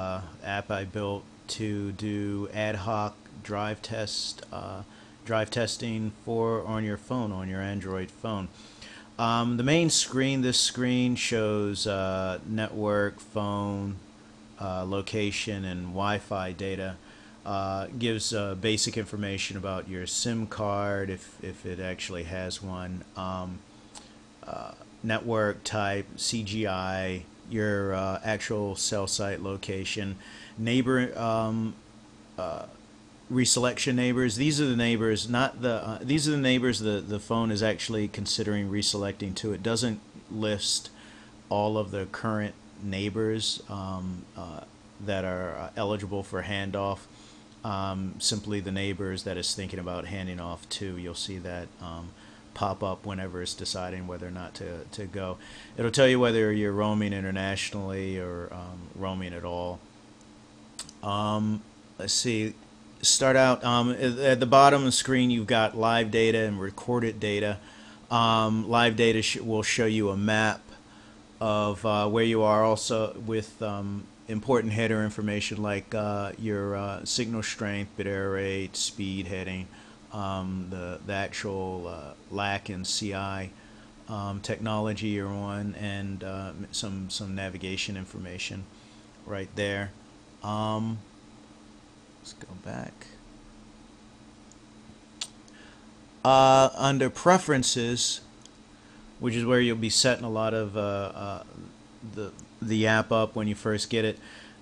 uh, app I built to do ad hoc drive test, uh, drive testing for on your phone, on your Android phone. Um, the main screen, this screen shows uh, network, phone, uh, location, and Wi-Fi data. Uh, gives uh, basic information about your SIM card, if, if it actually has one, um, network type, CGI, your uh, actual cell site location, neighbor um, uh, reselection neighbors. These are the neighbors, not the. Uh, these are the neighbors the the phone is actually considering reselecting to. It doesn't list all of the current neighbors um, uh, that are uh, eligible for handoff. Um, simply the neighbors that is thinking about handing off to. You'll see that um, pop up whenever it's deciding whether or not to, to go. It'll tell you whether you're roaming internationally or um, roaming at all. Um, let's see. Start out um, at the bottom of the screen. You've got live data and recorded data. Um, live data sh- will show you a map of uh, where you are, also with um, important header information like uh, your uh, signal strength, bit error rate, speed heading, um, the the actual uh, LAC and CI um, technology you're on, and uh, some some navigation information right there. Um, let's go back. Uh, under preferences, which is where you'll be setting a lot of uh, uh, the the app up when you first get it.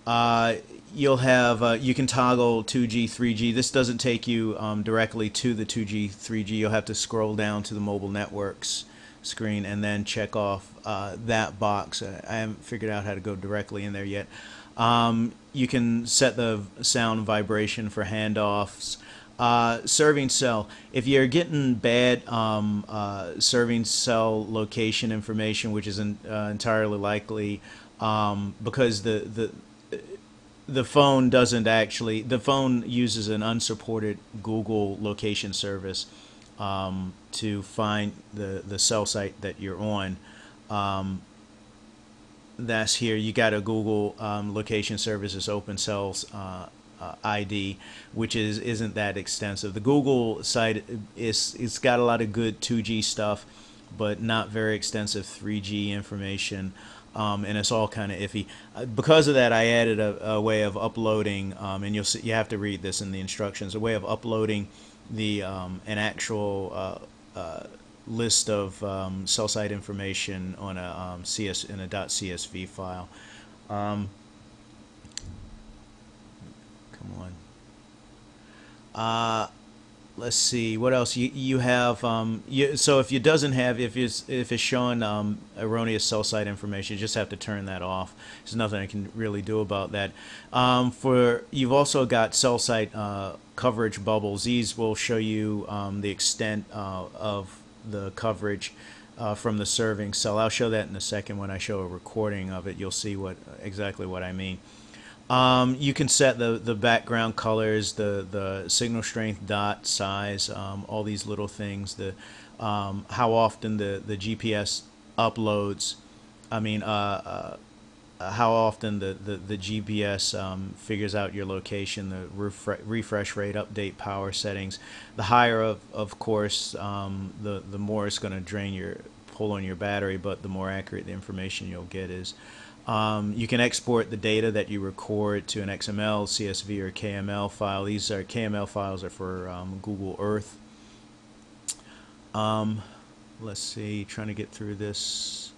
Uh, you'll have uh, you can toggle 2G, 3G. This doesn't take you um, directly to the 2G, 3G. You'll have to scroll down to the mobile networks screen and then check off uh, that box. I haven't figured out how to go directly in there yet. Um, you can set the sound vibration for handoffs. Uh, serving cell. If you're getting bad um, uh, serving cell location information, which is uh, entirely likely um, because the, the the phone doesn't actually the phone uses an unsupported Google location service um, to find the the cell site that you're on. Um, that's here. You got a Google um, location services open cells uh, uh, ID, which is isn't that extensive. The Google site is it's got a lot of good 2G stuff, but not very extensive 3G information. Um, and it's all kind of iffy. Uh, because of that, I added a, a way of uploading, um, and you'll see, you have to read this in the instructions. A way of uploading the um, an actual uh, uh, list of um, cell site information on a um, CS in a .csv file. Um, come on. Uh, let's see what else? You you have um, you, so if it doesn't have if it's if it's showing um, erroneous cell site information you just have to turn that off. There's nothing I can really do about that. Um, for you've also got cell site uh, coverage bubbles. These will show you um, the extent uh, of the coverage uh, from the serving cell. I'll show that in a second when I show a recording of it. You'll see what exactly what I mean um, you can set the, the background colors, the, the signal strength, dot size, um, all these little things, the um, how often the, the GPS uploads, I mean, uh, uh, how often the, the, the GPS um, figures out your location, the refre refresh rate, update power settings. The higher, of, of course, um, the, the more it's going to drain your, pull on your battery, but the more accurate the information you'll get is. Um, you can export the data that you record to an XML, CSV, or KML file. These are KML files are for um, Google Earth. Um, let's see, trying to get through this.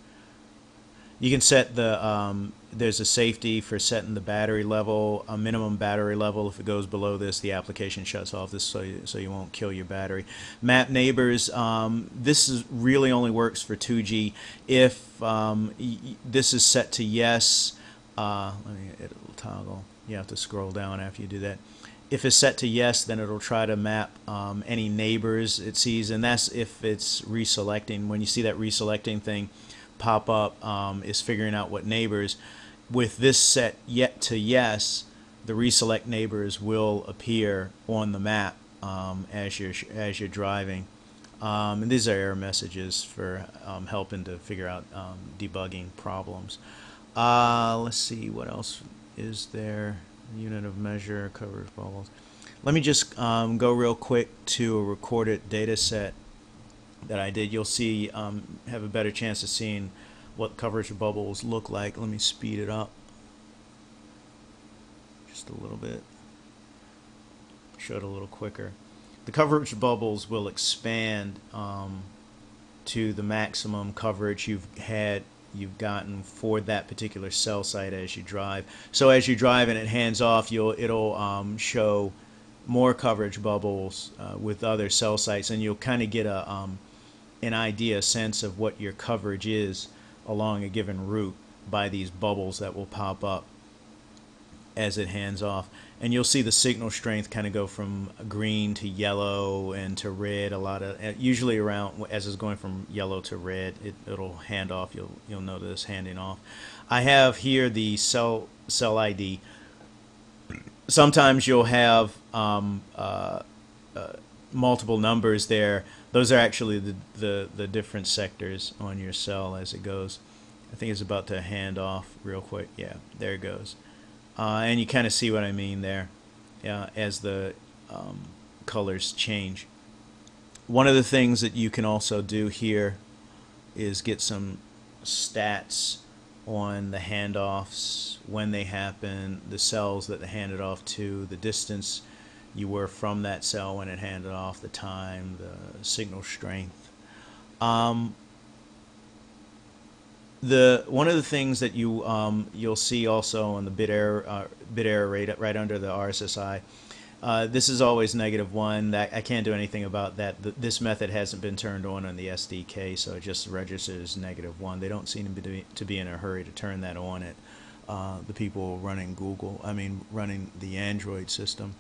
You can set the, um, there's a safety for setting the battery level, a minimum battery level. If it goes below this, the application shuts off this so you, so you won't kill your battery. Map neighbors, um, this is really only works for 2G. If um, this is set to yes, uh, let me little toggle. You have to scroll down after you do that. If it's set to yes, then it'll try to map um, any neighbors it sees, and that's if it's reselecting. When you see that reselecting thing, pop up um, is figuring out what neighbors. With this set yet to yes, the reselect neighbors will appear on the map um, as you're as you're driving. Um, and these are error messages for um, helping to figure out um, debugging problems. Uh, let's see what else is there? Unit of measure, coverage bubbles. Let me just um, go real quick to a recorded data set that I did. You'll see, um, have a better chance of seeing what coverage bubbles look like. Let me speed it up just a little bit. Show it a little quicker. The coverage bubbles will expand um, to the maximum coverage you've had you've gotten for that particular cell site as you drive. So as you drive and it hands off, you'll it'll um, show more coverage bubbles uh, with other cell sites, and you'll kind of get a um, an idea, a sense of what your coverage is along a given route by these bubbles that will pop up as it hands off. And you'll see the signal strength kind of go from green to yellow and to red. A lot of usually around as it's going from yellow to red, it, it'll hand off. You'll you'll notice handing off. I have here the cell cell ID. Sometimes you'll have um, uh, uh, multiple numbers there. Those are actually the, the the different sectors on your cell as it goes. I think it's about to hand off real quick. Yeah, there it goes. Uh, and you kind of see what I mean there uh, as the um, colors change. One of the things that you can also do here is get some stats on the handoffs, when they happen, the cells that they handed off to, the distance you were from that cell when it handed off, the time, the signal strength. Um, the one of the things that you um, you'll see also on the bit error uh, bit error rate right under the RSSI. Uh, this is always negative one. That I can't do anything about that. The, this method hasn't been turned on on the SDK, so it just registers negative one. They don't seem to be to be in a hurry to turn that on. It uh, the people running Google, I mean running the Android system.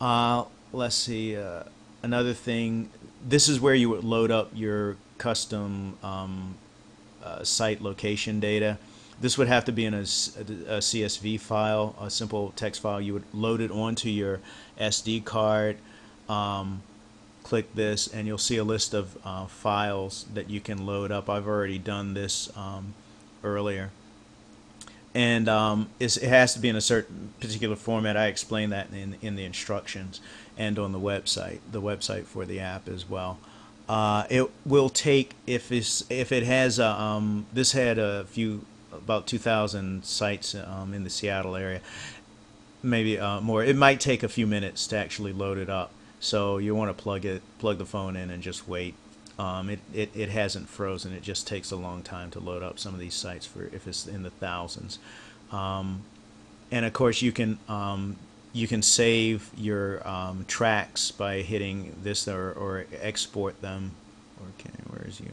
Uh, let's see. Uh, another thing. This is where you would load up your custom um, uh, site location data. This would have to be in a, a, CSV file, a simple text file. You would load it onto your SD card. Um, click this and you'll see a list of uh, files that you can load up. I've already done this um, earlier. And um, it has to be in a certain particular format. I explained that in, in the instructions and on the website, the website for the app as well. Uh, it will take if it's if it has a, um, this had a few about 2,000 sites um, in the Seattle area, maybe uh, more. It might take a few minutes to actually load it up. So you want to plug it, plug the phone in, and just wait. Um, it, it, it hasn't frozen. It just takes a long time to load up some of these sites for if it's in the thousands. Um, and of course, you can um, you can save your um, tracks by hitting this or, or export them. Or can where's you?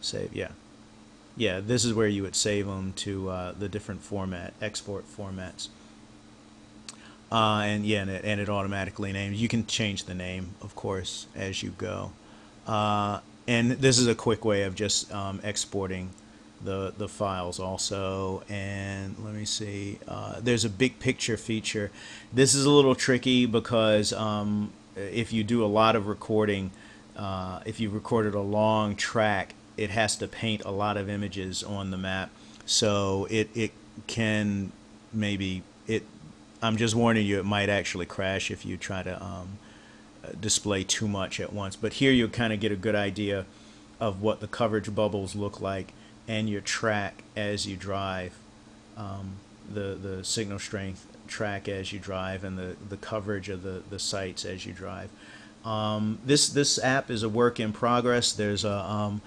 Save yeah. Yeah this is where you would save them to uh, the different format export formats. Uh, and yeah and it, and it, automatically names. You can change the name of course as you go uh, and this is a quick way of just um, exporting the the files also. And let me see uh, there's a big picture feature. This is a little tricky because um, if you do a lot of recording uh, if you recorded a long track it has to paint a lot of images on the map. So it, it can maybe it I'm just warning you it might actually crash if you try to um, display too much at once but here you kind of get a good idea of what the coverage bubbles look like and your track as you drive, um, the the signal strength track as you drive, and the the coverage of the the sites as you drive. Um, this this app is a work in progress. There's a um,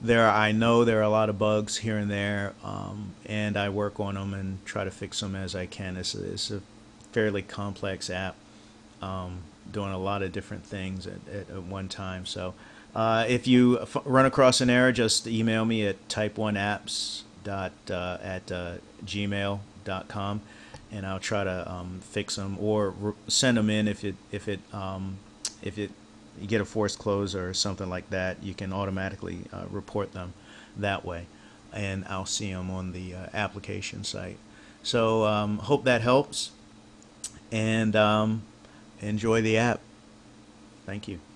there I know there are a lot of bugs here and there, um, and I work on them and try to fix them as I can. It's a, it's a fairly complex app, um, doing a lot of different things at, at, at one time. So. Uh, if you run across an error, just email me at type1apps dot uh, at uh, gmail.com and I'll try to um, fix them or send them in if it if it um, if it you get a forced close or something like that you can automatically uh, report them that way and I'll see them on the uh, application site so um, hope that helps and um, enjoy the app. Thank you